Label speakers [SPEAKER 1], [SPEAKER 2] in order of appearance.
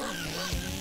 [SPEAKER 1] Yeah.